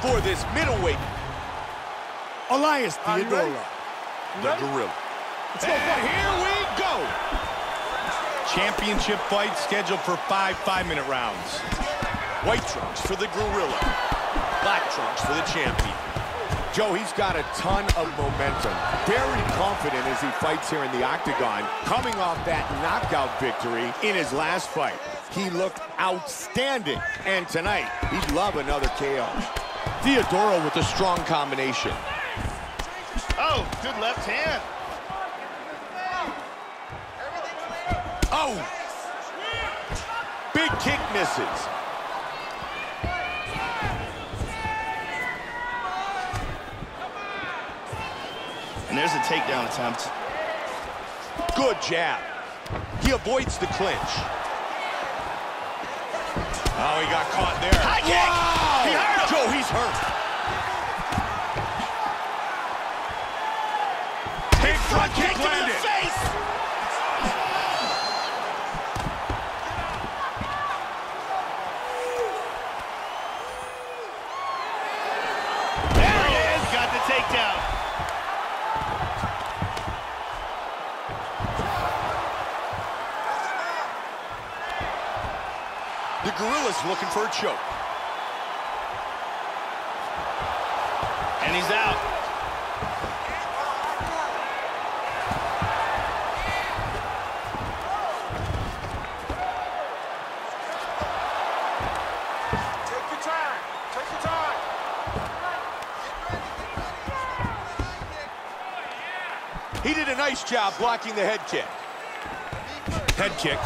for this middleweight. Elias Theodorou. The Gorilla. Let's go And here we go. Championship fight scheduled for five five-minute rounds. White trunks for the Gorilla. Black trunks for the champion. Joe, he's got a ton of momentum. Very confident as he fights here in the octagon, coming off that knockout victory in his last fight. He looked outstanding, and tonight, he'd love another KO. Theodorou with a strong combination. Oh, good left hand. Oh! Big kick misses. And there's a takedown attempt. Good jab. He avoids the clinch. Oh, he got caught there. High kick! He hurt! Joe, he's hurt. Big front kick landed. the face! There he is! Got the takedown. The Gorilla's looking for a choke. And he's out. Take your time. Take your time. He did a nice job blocking the head kick. Head kick.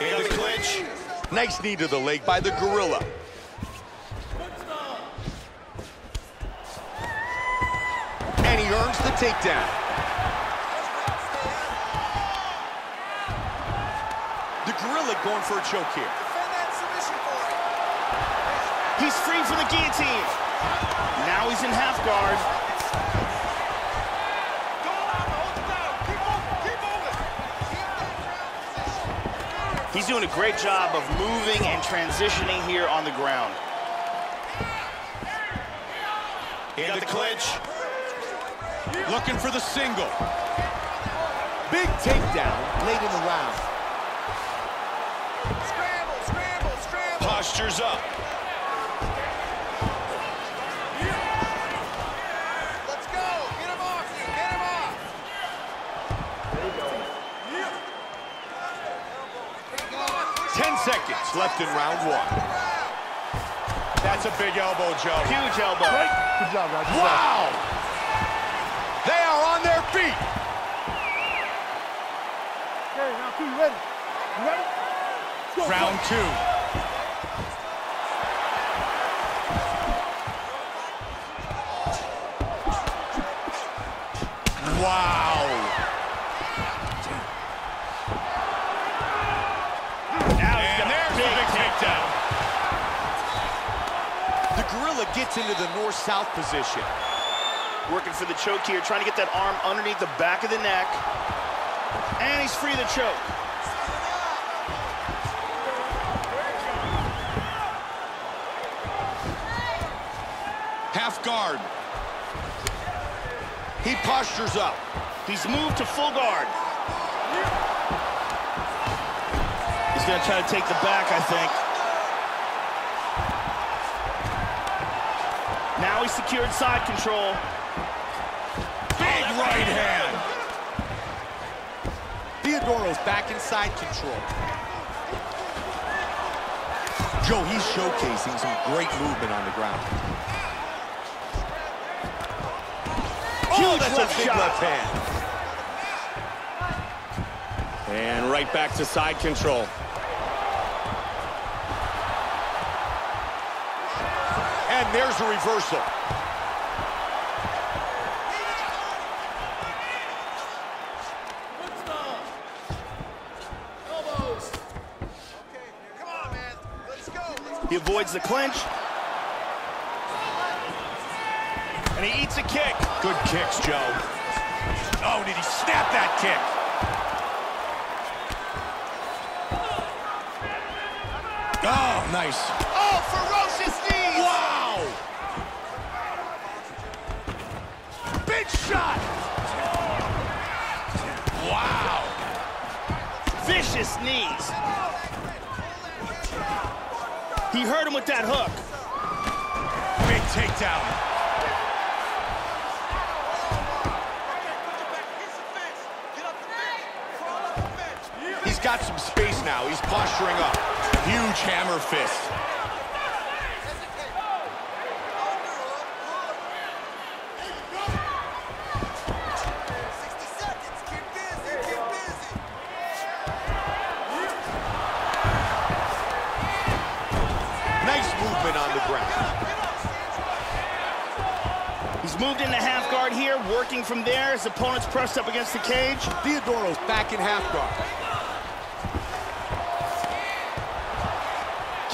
And the clinch. Nice knee to the leg by the Gorilla. And he earns the takedown. The Gorilla going for a choke here. Defend that submission for him. He's free for the guillotine. Now he's in half guard. He's doing a great job of moving and transitioning here on the ground. In the clinch. Looking for the single. Big takedown late in the round. Scramble, scramble, scramble. Postures up. Seconds left in round one. That's a big elbow, Joe. Huge elbow. Good job, Roger. Wow! They are on their feet. Okay, now two, you ready? You ready? Let's go. Round two. Gets into the north-south position. Working for the choke here, trying to get that arm underneath the back of the neck. And he's free of the choke. Half guard. He postures up. He's moved to full guard. He's gonna try to take the back, I think. Now secured side control. Big right hand. Theodorou's back inside control. Joe, he's showcasing some great movement on the ground. Oh, Huge that's left a big shot. left hand. And right back to side control. And there's a reversal. He avoids the clinch. And he eats a kick. Good kicks, Joe. Oh, did he snap that kick? Oh, nice. Oh, ferocious Vicious knees. He hurt him with that hook. Big takedown. He's got some space now. He's posturing up. Huge hammer fist. Moved into half guard here, working from there. His opponent's pressed up against the cage. Theodorou's back in half guard.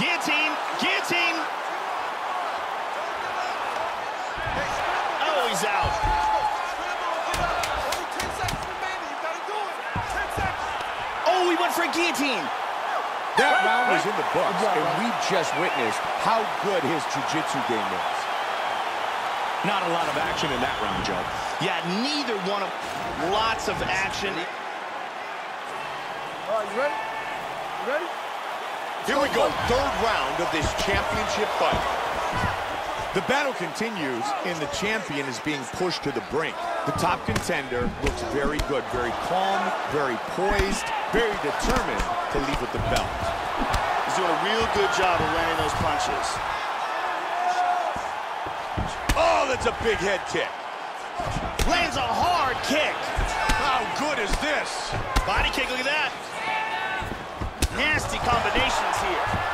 Guillotine, guillotine. Oh, he's out. Oh, he went for a guillotine. That round was in the books, and we just witnessed how good his jiu-jitsu game is. Not a lot of action in that round, Joe. Yeah, neither one of lots of action. All right, you ready? You ready? Here we go, third round of this championship fight. The battle continues, and the champion is being pushed to the brink. The top contender looks very good, very calm, very poised, very determined to leave with the belt. He's doing a real good job of landing those punches. That's a big head kick. Lands a hard kick. How good is this? Body kick, look at that. Nasty combinations here.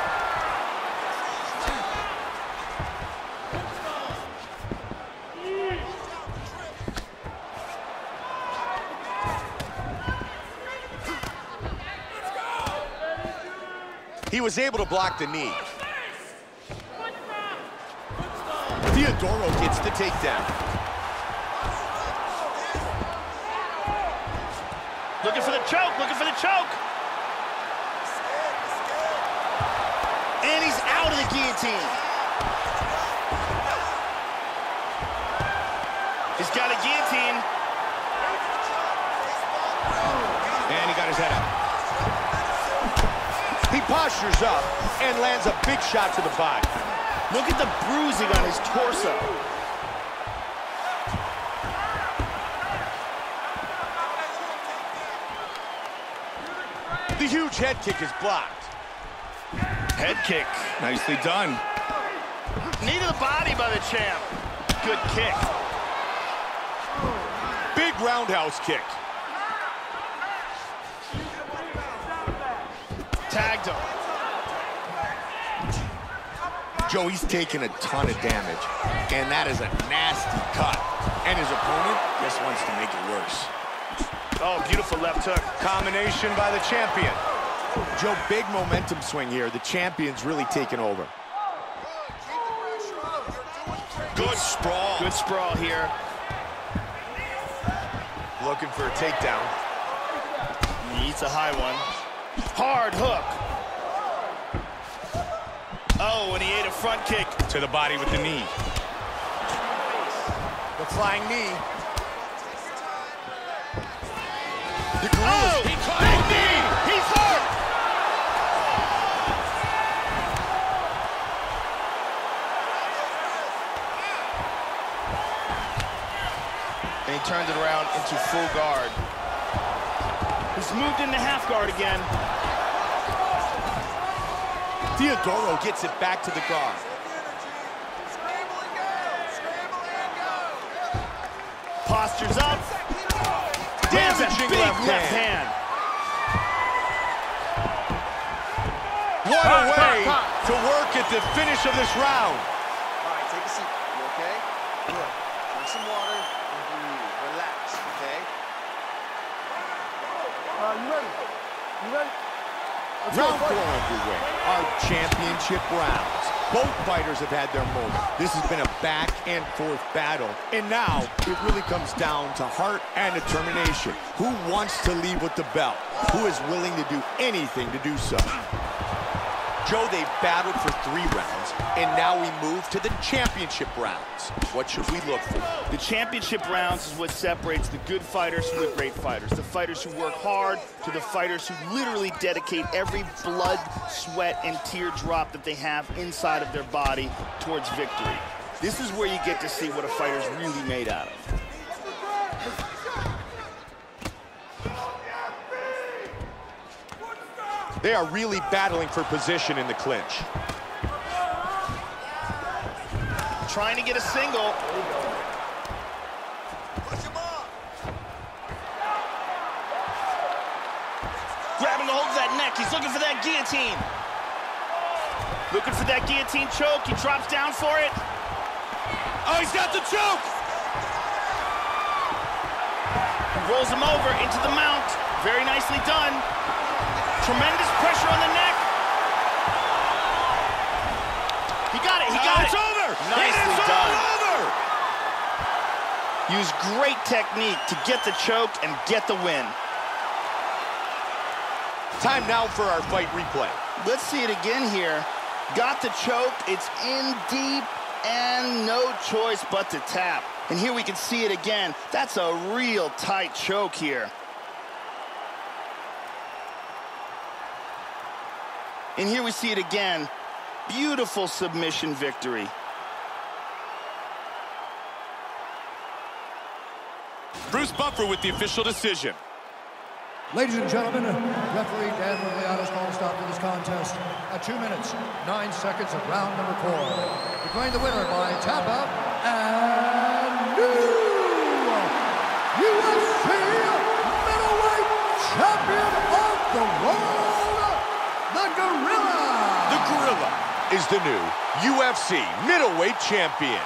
He was able to block the knee. Theodorou gets the takedown. Looking for the choke, looking for the choke. And he's out of the guillotine. He's got a guillotine. And he got his head up. He postures up and lands a big shot to the body. Look at the bruising on his torso. The huge head kick is blocked. Head kick. Nicely done. Knee to the body by the champ. Good kick. Big roundhouse kick. Tagged him. Joe, he's taking a ton of damage, and that is a nasty cut. And his opponent just wants to make it worse. Oh, beautiful left hook. Combination by the champion. Joe, big momentum swing here. The champion's really taken over. Good sprawl. Good sprawl here. Looking for a takedown. Needs a high one. Hard hook. Oh, and he front kick. To the body with the knee. The flying knee. The Gorillas. Oh, big knee. He's hurt. And he turned it around into full guard. He's moved into half guard again. Theodorou gets it back to the guard. Postures up. Damn, Damaging big left left, hand. hand. What a Pop, pop, way to work at the finish of this round. All right, take a seat. You okay? Good. Drink some water and breathe. Relax, okay? All right, you ready? You ready? Round four underway. Our championship rounds. Both fighters have had their moment. This has been a back and forth battle. And now it really comes down to heart and determination. Who wants to leave with the belt? Who is willing to do anything to do so? Joe, they battled for three rounds, and now we move to the championship rounds. What should we look for? The championship rounds is what separates the good fighters from the great fighters. The fighters who work hard to the fighters who literally dedicate every blood, sweat, and teardrop that they have inside of their body towards victory. This is where you get to see what a fighter's really made out of. They are really battling for position in the clinch. Trying to get a single. Grabbing a hold of that neck. He's looking for that guillotine. Looking for that guillotine choke. He drops down for it. Oh, he's got the choke! He rolls him over into the mount. Very nicely done. Tremendous Nicely done. over! Use great technique to get the choke and get the win. Time now for our fight replay. Let's see it again here. Got the choke, it's in deep, and no choice but to tap. And here we can see it again. That's a real tight choke here. And here we see it again. Beautiful submission victory. Bruce Buffer with the official decision. Ladies and gentlemen, referee Dan Miragliotta's called a stop to this contest at 2 minutes, 9 seconds of round number 4. Declaring the winner by tap out and new UFC middleweight champion of the world, the Gorilla! The Gorilla is the new UFC middleweight champion.